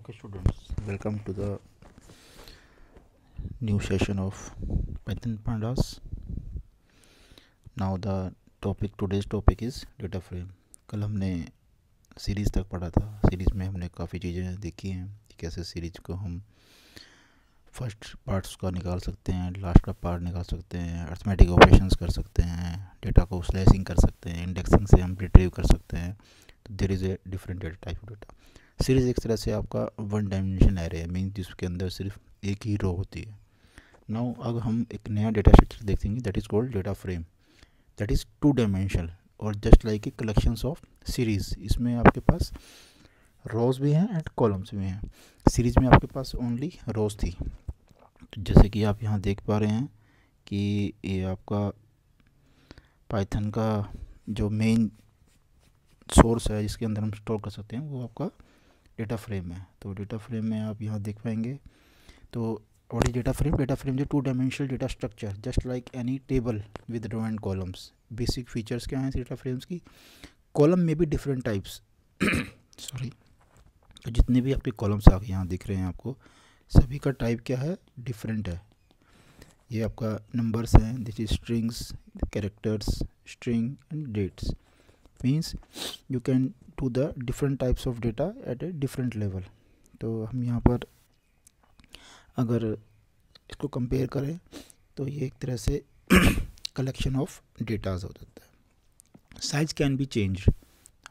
Okay, students, welcome to the new session of Python Pandas. Now the topic today's topic is data frame. कल हमने series तक पढ़ा था series में हमने काफ़ी चीज़ें देखी हैं कि कैसे सीरीज़ को हम फ़र्स्ट पार्ट्स का निकाल सकते हैं लास्ट का पार्ट निकाल सकते हैं अर्थमेटिक ऑपरेशंस कर सकते हैं डेटा को स्लाइसिंग कर सकते हैं इंडेक्सिंग से हम रिट्रीव कर सकते हैं तो there is a different data type of data series एक तरह से आपका वन डायमेंशन एरे है मीन जिसके अंदर सिर्फ़ एक ही रो होती है। नाउ अब हम एक नया डेटा स्ट्रक्चर देखेंगे that is called data frame that is two dimensional और just like a collections of series इसमें आपके पास रोज भी हैं एंड कॉलम्स भी हैं। सीरीज़ में आपके पास ओनली रोज थी। तो जैसे कि आप यहाँ देख पा रहे हैं कि ये आपका पाइथन का जो मेन सोर्स है, जिसके अंदर हम स्टोर कर सकते हैं, वो आपका डेटा फ्रेम है। तो डेटा फ्रेम में आप यहाँ देख पाएँगे। तो what is data frame data frame जो two dimensional data structure just like any table with row and columns basic features क्या हैं डेटा फ्रेम्स की? कॉलम में भी डिफरेंट टाइप्स सॉरी जितने भी आपके कॉलम्स आप यहाँ दिख रहे हैं आपको, सभी का टाइप क्या है? डिफरेंट है। ये आपका नंबर्स हैं this is strings characters string and dates means you can to the different types of data at a different level तो हम यहाँ पर अगर इसको कंपेयर करें तो ये एक तरह से कलेक्शन ऑफ़ डेटाज हो जाता है। साइज़ कैन बी चेंज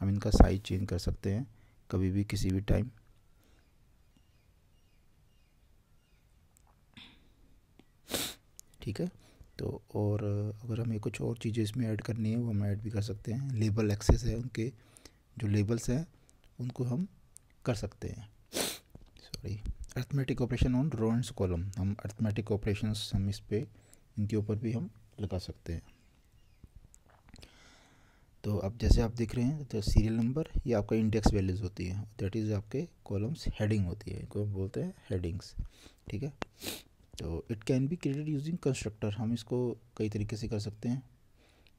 हम इनका साइज़ चेंज कर सकते हैं कभी भी, किसी भी टाइम ठीक है? तो और अगर हमें कुछ और चीज़ें इसमें ऐड करनी है, वो हम ऐड भी कर सकते हैं। लेबल एक्सेस है उनके, जो लेबल्स हैं, उनको हम कर सकते हैं। Sorry arithmetic operation on row column हम अर्थमेटिक ऑपरेशन हम इस पर इनके ऊपर भी हम लगा सकते हैं। तो अब जैसे आप देख रहे हैं तो सीरियल नंबर ये आपका इंडेक्स वैल्यूज़ होती है। दैट इज़ आपके कॉलम्स हेडिंग होती है। इनको बोलते हैं हेडिंग्स ठीक है? तो it can be created using constructor हम इसको कई तरीके से कर सकते हैं।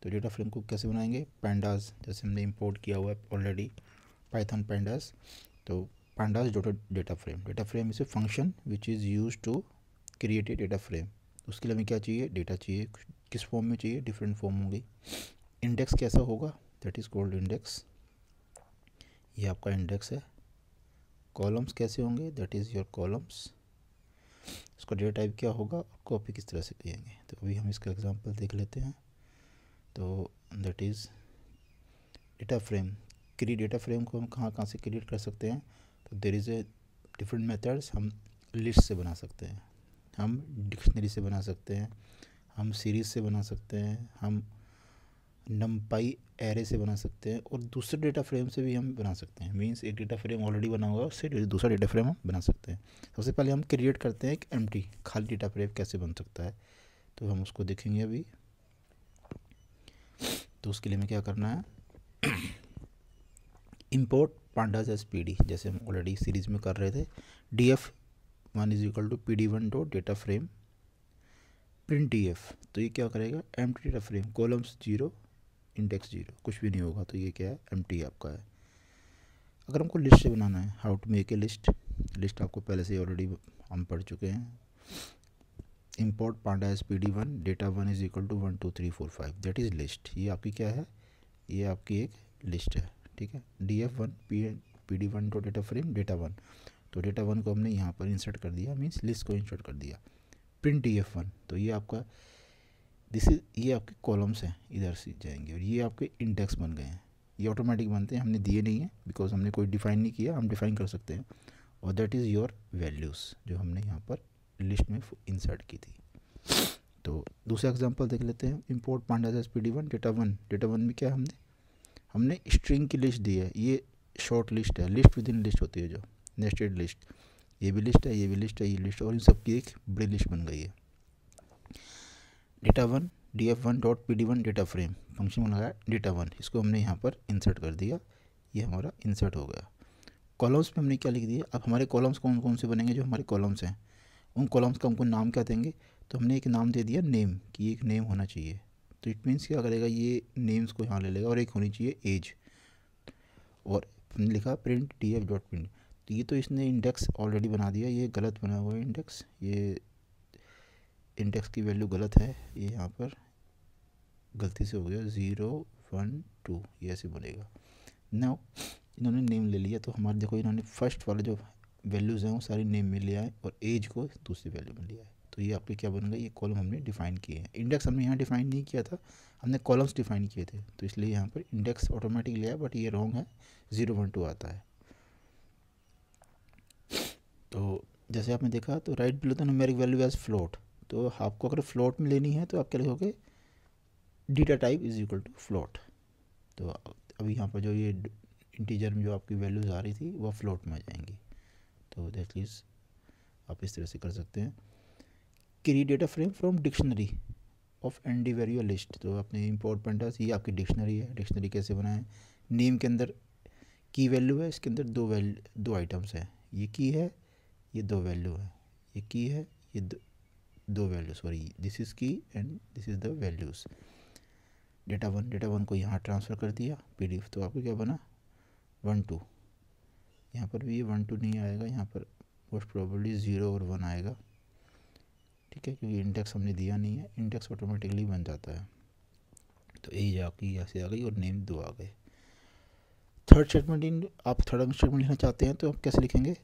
तो डेटा फ्रेम को कैसे बनाएँगे? पैंडास जैसे हमने इंपोर्ट किया हुआ है ऑलरेडी पाइथन पैंडास तो pandas dot data frame data frame a function which is use to create a data frame उसके लिए हमें क्या चाहिए? डेटा चाहिए। किस फॉर्म में चाहिए? डिफरेंट फॉर्म होंगी। इंडेक्स कैसा होगा? दैट इज़ कॉल्ड इंडेक्स ये आपका इंडेक्स है। कॉलम्स कैसे होंगे? दैट इज़ योर कॉलम्स उसका डेटा टाइप क्या होगा? और कॉपी किस तरह से करेंगे तो अभी हम इसका एग्जांपल देख लेते हैं। तो that is data frame create data frame को हम कहाँ कहाँ से क्रिएट कर सकते हैं? तो there is a different methods हम लिस्ट से बना सकते हैं। हम डिक्शनरी से बना सकते हैं। हम सीरीज़ से बना सकते हैं। हम नमपाई एरे से बना सकते हैं और दूसरे डेटा फ्रेम से भी हम बना सकते हैं। मीन्स एक डेटा फ्रेम ऑलरेडी बना हुआ है उससे दूसरा डेटा फ्रेम हम बना सकते हैं। सबसे पहले हम क्रिएट करते हैं एक एम खाली डेटा फ्रेम कैसे बन सकता है। तो हम उसको देखेंगे अभी। तो उसके लिए हमें क्या करना है? इम्पोर्ट पांडाज एस पी जैसे हम ऑलरेडी सीरीज़ में कर रहे थे। D f one is equal to p d one dot data frame print d f तो ये क्या करेगा? Empty data frame columns zero index zero कुछ भी नहीं होगा तो ये क्या है? एम टी आपका है। अगर हमको लिस्ट से बनाना है how to make a list list आपको पहले से ऑलरेडी हम पढ़ चुके हैं। Import pandas p d one data one is equal to one two three four five that is list ये आपकी क्या है? ये आपकी एक लिस्ट है, ठीक है? D f one p p d one dot data frame data one तो डेटा वन को हमने यहाँ पर इंसर्ट कर दिया मीन्स लिस्ट को इंसर्ट कर दिया। प्रिंट डी एफ़ वन तो ये आपका दिस इज़ ये आपके कॉलम्स हैं, इधर से जाएँगे और ये आपके इंडेक्स बन गए हैं। ये ऑटोमेटिक बनते हैं, हमने दिए नहीं है बिकॉज़ हमने कोई डिफाइन नहीं किया, हम डिफाइन कर सकते हैं। और दैट इज़ योर वैल्यूज़ जो हमने यहाँ पर लिस्ट में इंसर्ट की थी। तो दूसरा एग्जांपल देख लेते हैं। Import pandas p d one data one data one में क्या हमने? हमने स्ट्रिंग की लिस्ट दी है। ये शॉर्ट लिस्ट है। लिस्ट विद इन लिस्ट होती है जो। नेस्टेड लिस्ट ये भी लिस्ट है, ये भी लिस्ट है, ये लिस्ट और इन सब की एक बड़ी लिस्ट बन गई है। Data one d f one dot p d one data frame, function बना है डेटा वन। इसको हमने यहाँ पर इंसर्ट कर दिया। ये हमारा इंसर्ट हो गया। कॉलम्स में हमने क्या लिख दिया? अब हमारे कॉलम्स कौन कौन से बनेंगे जो हमारे कॉलम्स हैं? उन कॉलम्स का हमको नाम क्या देंगे? तो हमने एक नाम दे दिया नेम कि एक नेम होना चाहिए। तो इट मीन्स क्या करेगा ये नेम्स को यहाँ ले लेगा और एक होनी चाहिए एज और हमने लिखा print d f dot print तो ये तो इसने इंडेक्स ऑलरेडी बना दिया। ये गलत बना हुआ है इंडेक्स ये इंडेक्स की वैल्यू गलत है, ये यहाँ पर गलती से हो गया ज़ीरो वन टू ये ऐसे बनेगा। नाउ इन्होंने नेम ले लिया तो हमारे देखो इन्होंने फ़र्स्ट वाले जो वैल्यूज़ हैं, वो सारी नेम में लिया है और एज को दूसरी वैल्यू में लिया है। तो ये आपके क्या बन गए, ये कॉलम हमने डिफाइन किए हैं। इंडेक्स हमने यहाँ डिफाइन नहीं किया था, हमने कॉलम्स डिफाइन किए थे। तो इसलिए यहाँ पर इंडेक्स ऑटोमेटिक लिया बट ये रॉन्ग है ज़ीरो वन टू आता है। तो जैसे आपने देखा तो write below the numeric value as float तो आपको अगर फ्लोट में लेनी है तो आप क्या लिखोगे? Data type is equal to float तो अभी यहाँ पर जो ये इंटीजर में जो आपकी वैल्यूज़ आ रही थी वह फ्लोट में आ जाएँगी। तो दैट मीन्स आप इस तरह से कर सकते हैं। Create data frame from dictionary of ND Vario list तो आपने इम्पोर्ट पॉइंटर्स ये आपकी डिक्शनरी है। डिक्शनरी कैसे बनाएँ? नेम के अंदर की वैल्यू है इसके अंदर दो वैल्यू दो आइटम्स हैं। ये की है ये दो वैल्यू है। ये की है ये दो, दो value sorry this is key and this is the values data one data one को यहाँ ट्रांसफ़र कर दिया पी तो आपको क्या बना? वन टू यहाँ पर भी ये वन टू नहीं आएगा, यहाँ पर मोस्ट प्रोबेबली ज़ीरो और वन आएगा। ठीक है, क्योंकि इंडेक्स हमने दिया नहीं है इंडेक्स ऑटोमेटिकली बन जाता है। तो एज आपकी यहाँ से आ गई और नेम दो आ गए। थर्ड स्टेटमेंट इन आप थर्ड स्टेटमेंट लिखना चाहते हैं तो आप कैसे लिखेंगे?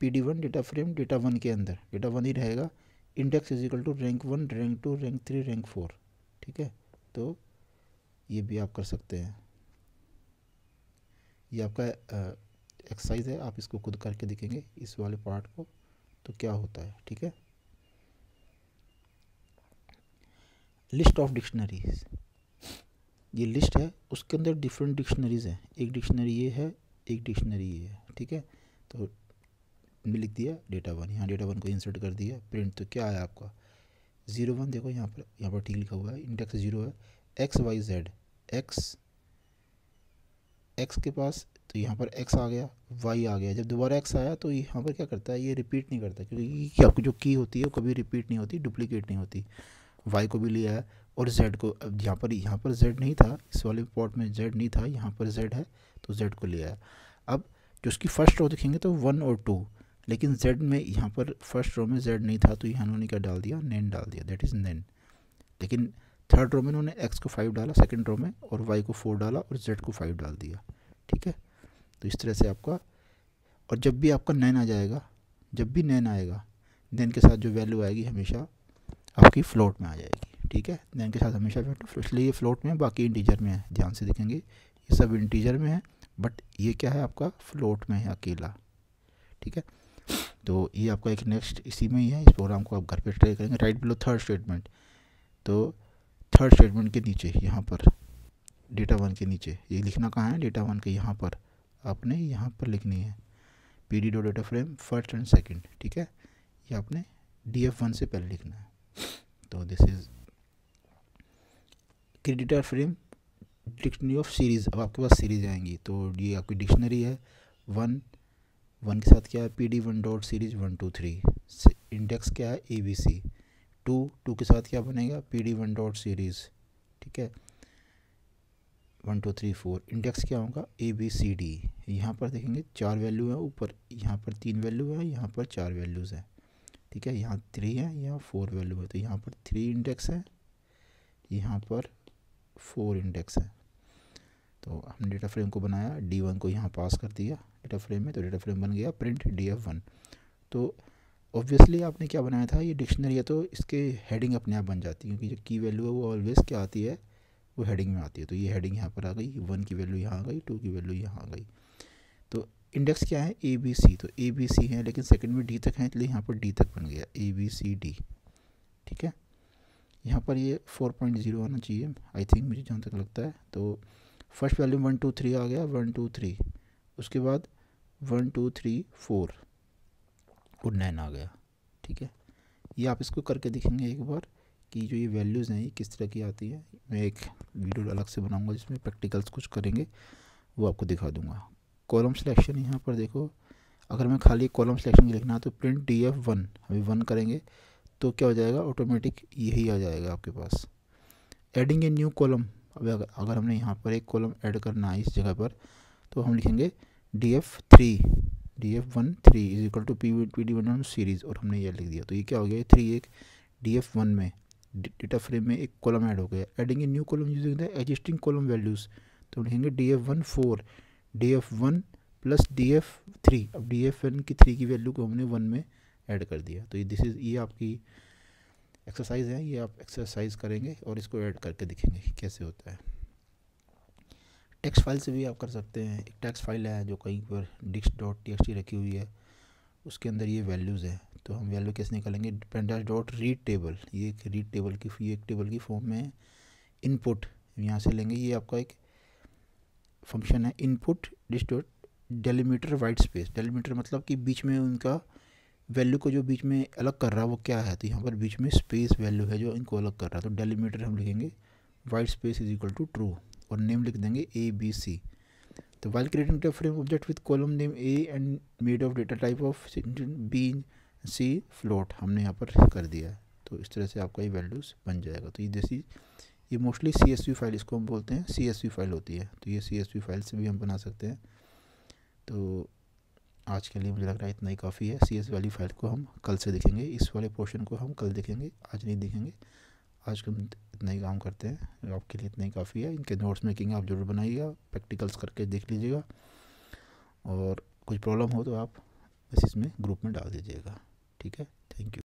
P d one data frame data one के अंदर। डेटा वन ही रहेगा। Index is equal to rank one rank two rank three rank four ठीक है? तो ये भी आप कर सकते हैं। ये आपका एक्सरसाइज है, आप इसको खुद करके देखेंगे, इस वाले पार्ट को तो क्या होता है, ठीक है? लिस्ट ऑफ़ डिक्शनरीज ये लिस्ट है, उसके अंदर डिफरेंट डिक्शनरीज हैं। एक डिक्शनरी ये है, एक डिक्शनरी ये है, ठीक है? तो मैं लिख दिया डेटा वन यहाँ डेटा वन को इंसर्ट कर दिया प्रिंट तो क्या आया आपका? ज़ीरो वन देखो यहाँ पर यहाँ पर ठीक लिखा हुआ है इंडेक्स ज़ीरो है x y z x x के पास तो यहाँ पर एक्स आ गया वाई आ गया, जब दोबारा एक्स आया तो यहाँ पर क्या करता है, ये रिपीट नहीं करता, क्योंकि आपकी जो की होती है वो कभी रिपीट नहीं होती डुप्लीकेट नहीं होती। वाई को भी लिया है और जेड को, अब यहाँ पर यहाँ पर जेड नहीं था, इस वाले पॉट में जेड नहीं था, यहाँ पर जेड है तो जेड को लिया है। अब जो उसकी फ़र्स्ट रो देखेंगे तो वन और टू लेकिन जेड में यहाँ पर फ़र्स्ट रो में जेड नहीं था तो यहाँ उन्होंने क्या डाल दिया? नैन डाल दिया दैट इज़ नैन लेकिन थर्ड रो में उन्होंने एक्स को फाइव डाला सेकेंड रो में, और वाई को फोर डाला, और जेड को फाइव डाल दिया, ठीक है? तो इस तरह से आपका, और जब भी आपका नैन आ जाएगा, जब भी नैन आएगा नैन के साथ जो वैल्यू आएगी हमेशा आपकी फ्लोट में आ जाएगी, ठीक है? नैन के साथ हमेशा इसलिए ये फ्लोट में बाकी इंटीजर में है, ध्यान से देखेंगे। ये सब इंटीजर में है बट ये क्या है आपका? फ्लोट में है अकेला, ठीक है? तो ये आपका एक नेक्स्ट इसी में ही है, इस प्रोग्राम को आप घर पे ट्राई करेंगे। राइट बिलो थर्ड स्टेटमेंट तो थर्ड स्टेटमेंट के नीचे, यहाँ पर डेटा वन के नीचे, ये लिखना कहाँ है? डेटा वन के यहाँ पर, आपने यहाँ पर लिखनी है। P d data frame first and second ठीक है? ये आपने डी एफ़ वन से पहले लिखना है। तो this is create data frame dictionary of series अब आपके पास सीरीज़ आएँगी तो ये आपकी डिक्शनरी है। वन वन के साथ क्या है? P d one dot series one two three index क्या है? A b c two two के साथ क्या बनेगा? P d one dot series ठीक है? One two three four index क्या होगा? ए बी सी डी यहाँ पर देखेंगे चार वैल्यू है ऊपर. यहाँ पर तीन वैल्यू है, यहाँ पर चार वैल्यूज़ हैं. ठीक है? यहाँ थ्री है, यहाँ फोर वैल्यू है. तो यहाँ पर थ्री इंडेक्स है, यहाँ पर फोर इंडेक्स है. तो हमने डेटा फ्रेम को बनाया डी वन को यहाँ पास कर दिया डेटा फ्रेम में तो डेटा फ्रेम बन गया प्रिंट डी एफ़ वन तो ऑब्वियसली आपने क्या बनाया था, ये डिक्शनरी है तो इसके हेडिंग अपने आप बन जाती है, क्योंकि जो की वैल्यू है वो ऑलवेज क्या आती है, वो हेडिंग में आती है। तो ये हेडिंग यहाँ पर आ गई वन की वैल्यू यहाँ आ गई टू की वैल्यू यहाँ आ गई। तो इंडेक्स क्या है? ए बी सी तो ए बी सी है, लेकिन सेकंड में डी तक है, इसलिए यहाँ पर डी तक बन गया ए बी सी डी ठीक है? यहाँ पर ये फोर पॉइंट ज़ीरो आना चाहिए आई थिंक मुझे जहाँ तक लगता है तो first value one, two, three आ गया, वन, टू, थ्री। उसके बाद वन, टू, थ्री, फोर और नाइन आ गया, ठीक है? ये आप इसको करके देखेंगे एक बार कि जो ये वैल्यूज़ हैं, ये किस तरह की आती है। मैं एक वीडियो अलग से बनाऊँगा जिसमें प्रैक्टिकल्स कुछ करेंगे, वो आपको दिखा दूँगा। कॉलम सिलेक्शन यहाँ पर देखो, अगर मैं खाली कॉलम सिलेक्शन लिखना है तो प्रिंट डी एफ़ वन अभी वन करेंगे तो क्या हो जाएगा? ऑटोमेटिक यही आ जाएगा आपके पास। एडिंग ए न्यू कॉलम अब अगर, हमने यहाँ पर एक कॉलम ऐड करना है इस जगह पर तो हम लिखेंगे d f three d f one three is equal to p p d one series और हमने ये लिख दिया। तो ये क्या हो गया? थ्री एक डी एफ़ वन में डेटा फ्रेम में एक कॉलम ऐड हो गया। Adding a new column using the existing column values तो हम लिखेंगे d f one four d f one plus d f three अब डी एफ़ वन की थ्री की वैल्यू को हमने वन में ऐड कर दिया। तो ये दिस इज़ ये आपकी एक्सरसाइज है, ये आप एक्सरसाइज करेंगे और इसको ऐड करके दिखेंगे कैसे होता है। टेक्स्ट फ़ाइल से भी आप कर सकते हैं। एक टेक्स्ट फ़ाइल है जो कहीं पर डिक्स डॉट टी रखी हुई है। उसके अंदर ये वैल्यूज़ है। तो हम वैल्यू कैसे निकालेंगे? डिपेंडर डॉट रीड टेबल ये एक रीड टेबल की, ये एक टेबल की फॉर्म में इनपुट यहाँ से लेंगे। ये आपका एक फ़ंक्शन है। Input this dot delimiter white space delimiter मतलब कि बीच में उनका वैल्यू को जो बीच में अलग कर रहा है, वो क्या है? तो यहाँ पर बीच में स्पेस वैल्यू है जो इनको अलग कर रहा है। तो डेलीमीटर हम लिखेंगे white space is equal to true और नेम लिख देंगे ए बी सी तो while creating data frame object with column name a and made of data type of b c float हमने यहाँ पर कर दिया है। तो इस तरह से आपका ये वैल्यूज़ बन जाएगा। तो ये जैसी, ये mostly C S V file इसको हम बोलते हैं सी एस वी फ़ाइल होती है। तो ये सी एस वी फ़ाइल से भी हम बना सकते हैं। तो आज के लिए मुझे लग रहा है इतना ही काफ़ी है। सी एस वाली फ़ाइल को हम कल से देखेंगे। इस वाले पोर्शन को हम कल देखेंगे। आज नहीं देखेंगे। आज हम इतना ही काम करते हैं। आपके लिए इतना ही काफ़ी है। इनके नोट्स मेकिंग आप ज़रूर बनाइएगा। प्रैक्टिकल्स करके देख लीजिएगा। और कुछ प्रॉब्लम हो तो आप बस इसमें ग्रुप में डाल दीजिएगा। ठीक है? Thank you